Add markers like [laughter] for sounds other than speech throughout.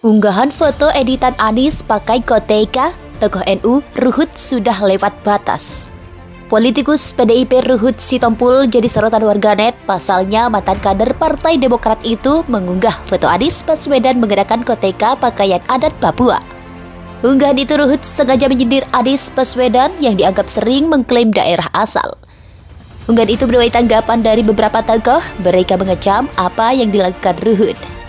Unggahan foto editan Anis pakai koteka, tokoh NU Ruhut sudah lewat batas. Politikus PDIP Ruhut Sitompul jadi sorotan warganet, pasalnya mantan kader Partai Demokrat itu mengunggah foto Anis Baswedan mengenakan koteka pakaian adat Papua. Unggahan itu Ruhut sengaja menyindir Anis Baswedan yang dianggap sering mengklaim daerah asal. Unggahan itu menuai tanggapan dari beberapa tokoh, mereka mengecam apa yang dilakukan Ruhut.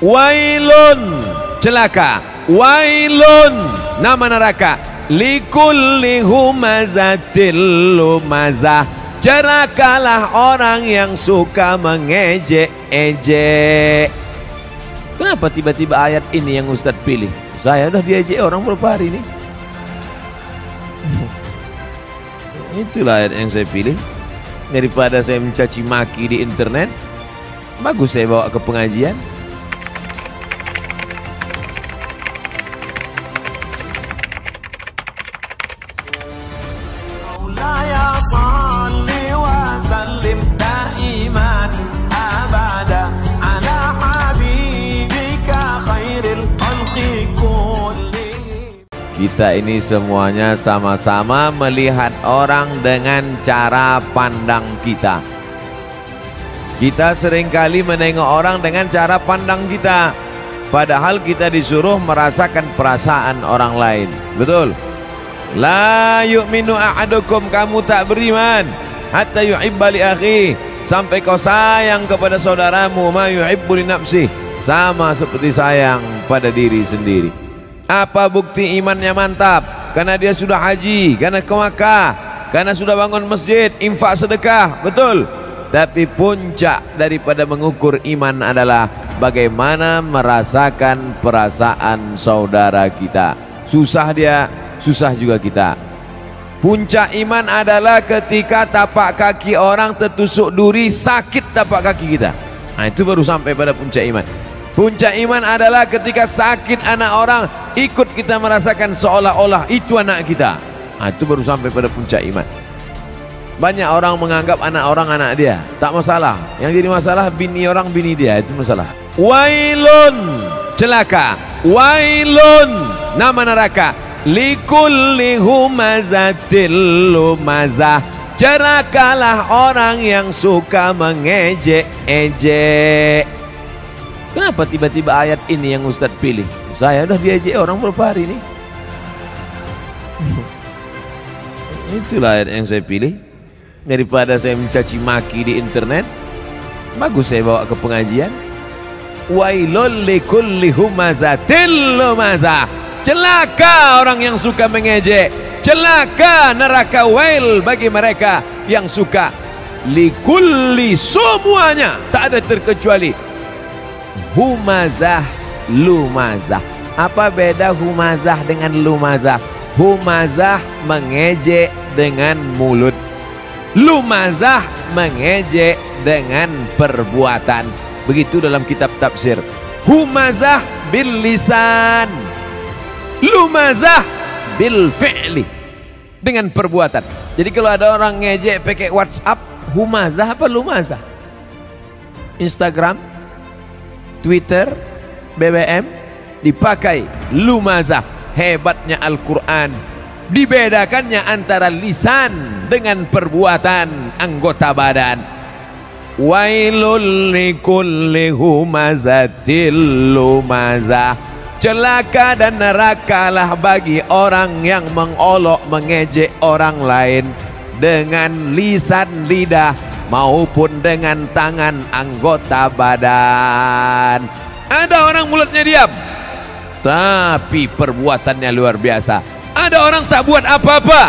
Wailun celaka. Wailun nama neraka. Likulli humazatil lumazah. Celakalah orang yang suka mengejek-ejek. Kenapa tiba-tiba ayat ini yang Ustadz pilih? Saya udah diejek orang berapa hari ini. [laughs] Itulah ayat yang saya pilih. Daripada saya mencaci maki di internet Bagus saya bawa ke pengajian Kita ini semuanya sama-sama melihat orang dengan cara pandang kita. Kita sering kali menengok orang dengan cara pandang kita. Padahal kita disuruh merasakan perasaan orang lain. Betul? La yu'minu ahadukum kamu tak beriman hatta yuhibba li akhi sampai kau sayang kepada saudaramu ma yuhibbu li nafsi sama seperti sayang pada diri sendiri. Apa bukti imannya mantap? Karena dia sudah haji, karena ke Makkah, karena sudah bangun masjid, infak sedekah, betul. Tapi puncak daripada mengukur iman adalah bagaimana merasakan perasaan saudara kita. Susah dia, susah juga kita. Puncak iman adalah ketika tapak kaki orang tertusuk duri, sakit tapak kaki kita. Nah, itu baru sampai pada puncak iman. Puncak iman adalah ketika sakit anak orang ikut kita merasakan seolah-olah itu anak kita. Nah, itu baru sampai pada puncak iman. Banyak orang menganggap anak orang anak dia. Tak masalah. Yang jadi masalah bini orang bini dia itu masalah. Wailun celaka. Wailun nama neraka. Likulli humazatil lumazah. Celakalah orang yang suka mengejek-ejek. Kenapa tiba-tiba ayat ini yang Ustadz pilih? Saya udah diajak orang berapa hari ini? [laughs] Itulah ayat yang saya pilih. Daripada saya mencaci maki di internet, bagus saya bawa ke pengajian. Celaka orang yang suka mengejek. Celaka neraka wail bagi mereka yang suka likulli semuanya tak ada terkecuali humazah lumazah. Apa beda humazah dengan lumazah? Humazah mengejek dengan mulut. Lumazah mengejek dengan perbuatan. Begitu dalam kitab tafsir. Humazah bil lisan. Lumazah bil fi'li. Dengan perbuatan. Jadi kalau ada orang ngejek pakai whatsapp humazah apa lumazah? Instagram Twitter, BBM dipakai lumazah hebatnya Al-Quran dibedakannya antara lisan dengan perbuatan anggota badan. Wailul likulli humazatil lumazah. Celaka dan nerakalah bagi orang yang mengolok mengejek orang lain. Dengan lisan lidah maupun dengan tangan anggota badan. Ada orang mulutnya diam, tapi perbuatannya luar biasa. Ada orang tak buat apa-apa,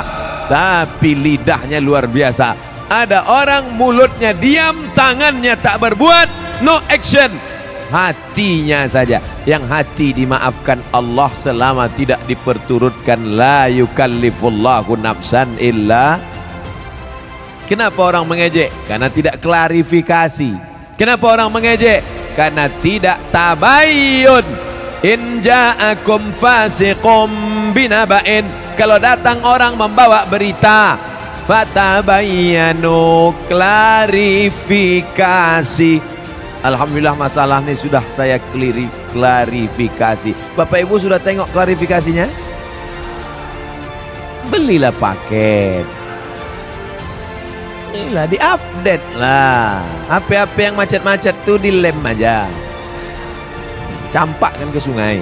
tapi lidahnya luar biasa. Ada orang mulutnya diam, tangannya tak berbuat, no action. Hatinya saja, yang hati dimaafkan Allah selama tidak diperturutkan la yukallifullahu nafsan illa Kenapa orang mengejek? Karena tidak klarifikasi. Kenapa orang mengejek? Karena tidak tabayun. In ja'akum fasiqum binaba'in. Kalau datang orang membawa berita, fatabayyanu klarifikasi. Alhamdulillah masalah ini sudah saya kliri, klarifikasi. Bapak Ibu sudah tengok klarifikasinya? Belilah paket. Inilah diupdate lah. HP-HP yang macet-macet tuh dilem aja. Campakkan ke sungai.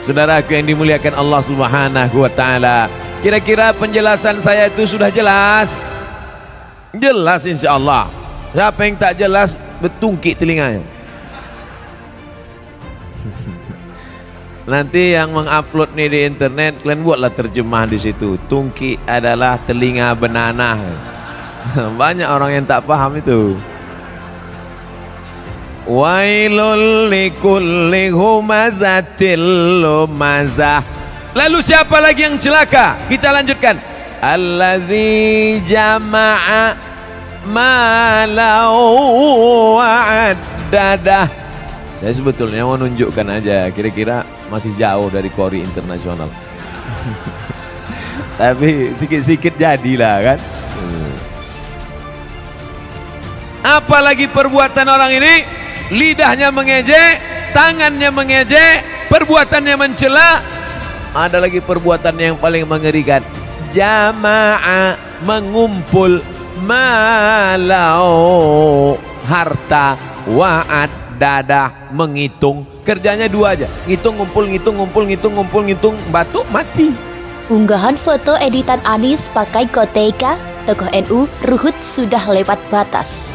Saudaraku yang dimuliakan Allah Subhanahu wa taala. Kira-kira penjelasan saya itu sudah jelas? Jelas insya Allah. Siapa yang tak jelas betungkik telinganya. [laughs] Nanti yang mengupload nih di internet, kalian buatlah terjemah di situ. Tungki adalah telinga benanah. [laughs] Banyak orang yang tak paham itu. Wailul likulli humazatil lumazah. Lalu siapa lagi yang celaka? Kita lanjutkan. Allazi jama'a malau wa'addadah saya sebetulnya mau nunjukkan aja kira-kira masih jauh dari kori internasional [laughs] tapi sikit-sikit jadilah kan apalagi perbuatan orang ini? Lidahnya mengejek tangannya mengejek perbuatannya mencela. Ada lagi perbuatan yang paling mengerikan. Jamaah mengumpul malau harta waat dadah menghitung. Kerjanya dua aja. Ngitung ngumpul ngitung ngumpul ngitung ngumpul ngitung. Batu mati. Unggahan foto editan Anis pakai koteka tokoh NU Ruhut sudah lewat batas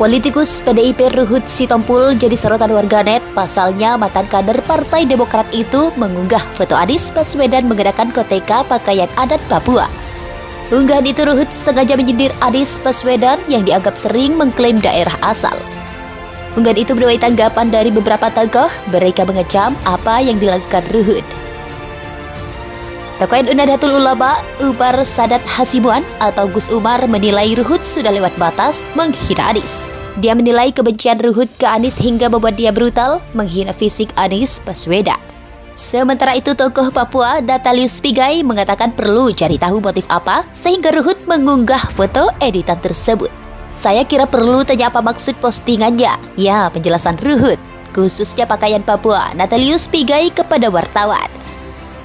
Politikus PDIP Ruhut Sitompul jadi sorotan warganet pasalnya mantan kader Partai Demokrat itu mengunggah foto Anies Baswedan mengenakan koteka pakaian adat Papua. Unggahan itu Ruhut sengaja menyindir Anies Baswedan yang dianggap sering mengklaim daerah asal. Unggahan itu menuai tanggapan dari beberapa tokoh, mereka mengecam apa yang dilakukan Ruhut. Tokoh NU Nahdlatul Ulama Umar Sadat Hasibuan atau Gus Umar menilai Ruhut sudah lewat batas menghina Anies. Dia menilai kebencian Ruhut ke Anies hingga membuat dia brutal menghina fisik Anies Baswedan. Sementara itu tokoh Papua Datalius Pigai mengatakan perlu cari tahu motif apa sehingga Ruhut mengunggah foto editan tersebut. Saya kira perlu tanya apa maksud postingannya. Ya, penjelasan Ruhut, khususnya pakaian Papua, Natalius Pigai kepada wartawan.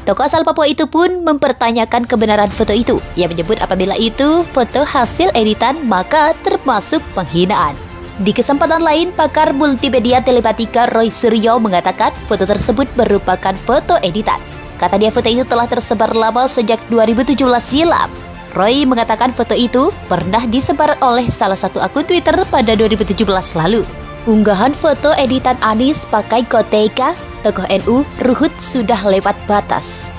Tokoh asal Papua itu pun mempertanyakan kebenaran foto itu. Ia menyebut apabila itu foto hasil editan maka termasuk penghinaan. Di kesempatan lain, pakar multimedia telepatika Roy Suryo mengatakan foto tersebut merupakan foto editan. Kata dia foto itu telah tersebar lama sejak 2017 silam. Roy mengatakan foto itu pernah disebar oleh salah satu akun Twitter pada 2017 lalu. Unggahan foto editan Anis pakai koteka, tokoh NU Ruhut sudah lewat batas.